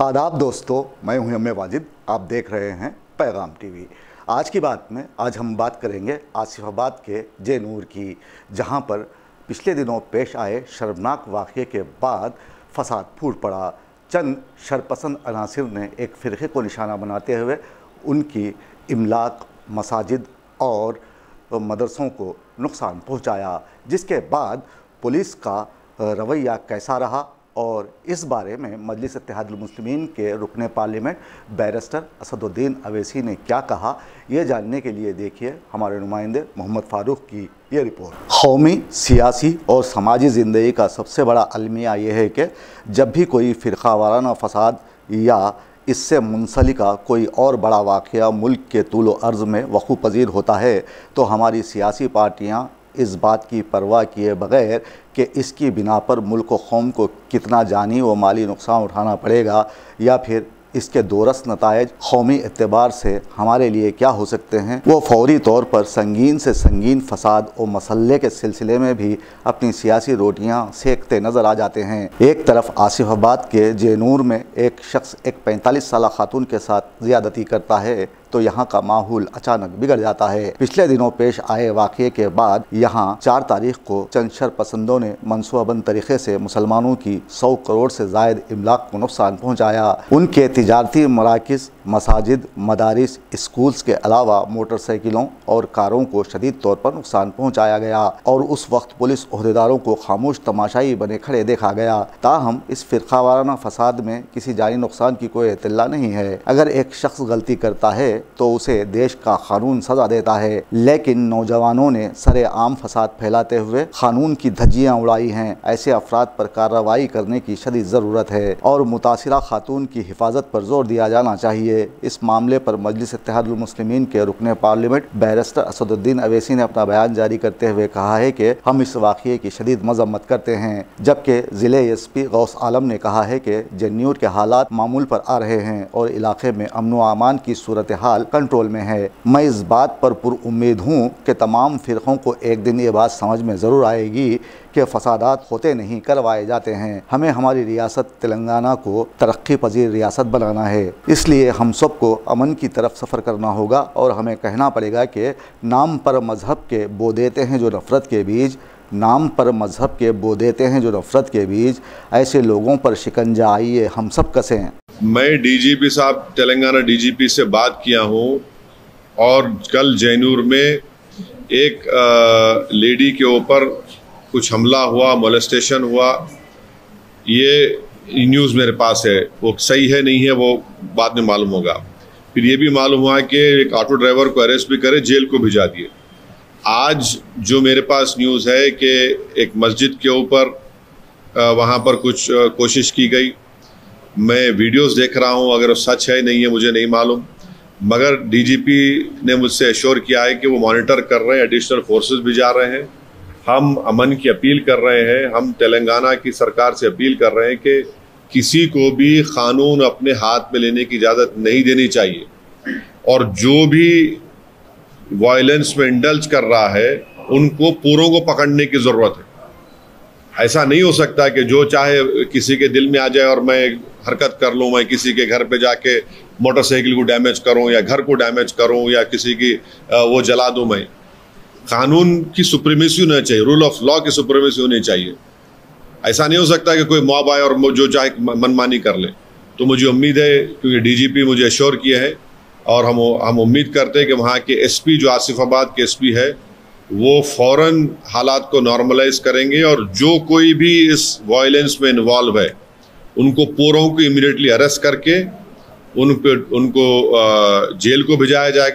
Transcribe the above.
आदाब दोस्तों, मैं हूँ एम वाजिद। आप देख रहे हैं पैगाम टीवी। आज की बात में, आज हम बात करेंगे आसिफाबाद के जे नूर की, जहाँ पर पिछले दिनों पेश आए शर्मनाक वाक़े के बाद फसाद फूट पड़ा। चंद शरपसंद अनासर ने एक फ़िरक़े को निशाना बनाते हुए उनकी इमलाक, मसाजिद और मदरसों को नुकसान पहुँचाया, जिसके बाद पुलिस का रवैया कैसा रहा और इस बारे में मजलिस इतिहादमसलिमिन के रुकन पार्लियामेंट बैरिस्टर असदुद्दीन अवैसी ने क्या कहा, ये जानने के लिए देखिए हमारे नुमाइंदे मोहम्मद फ़ारूक की ये रिपोर्ट। कौमी, सियासी और समाजी ज़िंदगी का सबसे बड़ा अलमिया ये है कि जब भी कोई फ़िरका वाराना फसाद या इससे मुंसलिका कोई और बड़ा वाक़ मुल्क के तूल अर्ज़ में वक़ू पजीर होता है तो हमारी सियासी पार्टियाँ इस बात की परवाह किए बगैर कि इसकी बिना पर मुल्क व कौम को कितना जानी व माली नुकसान उठाना पड़ेगा या फिर इसके दोरस नतज कौमी एतबार से हमारे लिए क्या हो सकते हैं। वो फौरी तौर पर संगीन से संगीन फसाद और मसल्ले के सिलसिले में भी अपनी सियासी रोटियाँ सेकते नज़र आ जाते हैं। एक तरफ़ आसिफाबाद के जेनूर में एक शख्स एक पैंतालीस साल खातून के साथ ज़्यादती करता है। तो यहाँ का माहौल अचानक बिगड़ जाता है। पिछले दिनों पेश आए वाक़े के बाद यहाँ चार तारीख को चंद शर पसंदों ने मनसूबाबंद तरीके से मुसलमानों की सौ करोड़ से जायद इमलाक को नुकसान पहुँचाया। उनके तजारती मराकज़, मसाजिद, मदारस, स्कूल्स के अलावा मोटरसाइकिलों और कारों को शदीद तौर पर नुकसान पहुँचाया गया और उस वक्त पुलिस अहदेदारों को खामोश तमाशाई बने खड़े देखा गया। ताहम इस फ़िरका वाराना फसाद में किसी जानी नुकसान की कोई इतला नहीं है। अगर एक शख्स गलती करता है तो उसे देश का कानून सजा देता है। लेकिन नौजवानों ने सरे आम फसाद फैलाते हुए कानून की धज्जियाँ उड़ाई हैं। ऐसे अफराद पर कार्रवाई करने की शदीद ज़रूरत है और मुतासरा खातून की हिफाजत पर ज़ोर दिया जाना चाहिए। इस मामले पर मजलिस इतिहादमसलिमिन के रुकन पार्लियामेंट बैरिस्टर असदुद्दीन अवैसी ने अपना बयान जारी करते हुए कहा है कि हम इस वाक़े की शदीद मजम्मत करते हैं, जबकि ज़िले एस पी गौस आलम ने कहा है कि जन्यूर के हालात मामूल पर आ रहे हैं और इलाके में अमन अमान की सूरत हाल हाल कंट्रोल में है। मैं इस बात पर पुरुद हूँ कि तमाम फ़िरक़ों को एक दिन ये बात समझ में ज़रूर आएगी कि फसादात होते नहीं, करवाए जाते हैं। हमें हमारी रियासत तेलंगाना को तरक्की पजीर रियासत बनाना है। इसलिए हम सबको अमन की तरफ़ सफ़र करना होगा और हमें कहना पड़ेगा कि नाम पर मज़हब के बो देते हैं जो नफ़रत के बीज, नाम पर मज़हब के बो देते हैं जो नफ़रत के बीज। ऐसे लोगों पर शिकंजा आइए, हम सब कसें। मैं डीजीपी साहब तेलंगाना डीजीपी से बात किया हूँ और कल जैनूर में एक आ, लेडी के ऊपर कुछ हमला हुआ मोलेस्टेशन हुआ। ये न्यूज़ मेरे पास है। वो सही है नहीं है वो बाद में मालूम होगा। फिर ये भी मालूम हुआ कि एक ऑटो ड्राइवर को अरेस्ट भी करे जेल को भिजा दिए। आज जो मेरे पास न्यूज़ है कि एक मस्जिद के ऊपर वहाँ पर कुछ कोशिश की गई। मैं वीडियोस देख रहा हूँ, अगर सच है, नहीं है, मुझे नहीं मालूम। मगर डीजीपी ने मुझसे एश्योर किया है कि वो मॉनिटर कर रहे हैं एडिशनल फोर्सेस भी जा रहे हैं। हम अमन की अपील कर रहे हैं, हम तेलंगाना की सरकार से अपील कर रहे हैं कि किसी को भी कानून अपने हाथ में लेने की इजाज़त नहीं देनी चाहिए। और जो भी वायलेंस में इंडल्ज कर रहा है, उनको पूरों को पकड़ने की ज़रूरत है। ऐसा नहीं हो सकता कि जो चाहे किसी के दिल में आ जाए और मैं हरकत कर लूँ मैं किसी के घर पे जाके मोटरसाइकिल को डैमेज करूँ या घर को डैमेज करूँ या किसी की वो जला दूँ मैं। कानून की सुप्रीमेसी होना चाहिए, रूल ऑफ़ लॉ की सुप्रीमेसी होनी चाहिए। ऐसा नहीं हो सकता कि कोई मॉब आए और जो चाहे मनमानी कर ले। तो मुझे उम्मीद है, क्योंकि डीजीपी मुझे अश्योर किया है, और हम हम उम्मीद करते हैं कि वहाँ के एसपी, जो आसिफाबाद के एसपी है, वो फ़ौरन हालात को नॉर्मलाइज करेंगे और जो कोई भी इस वायलेंस में इन्वॉल्व है उनको पोरों को इमिडिएटली अरेस्ट करके उन पर उनको जेल को भेजाया जाएगा।